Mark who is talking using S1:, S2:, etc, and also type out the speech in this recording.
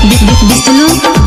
S1: Bis, bis, bis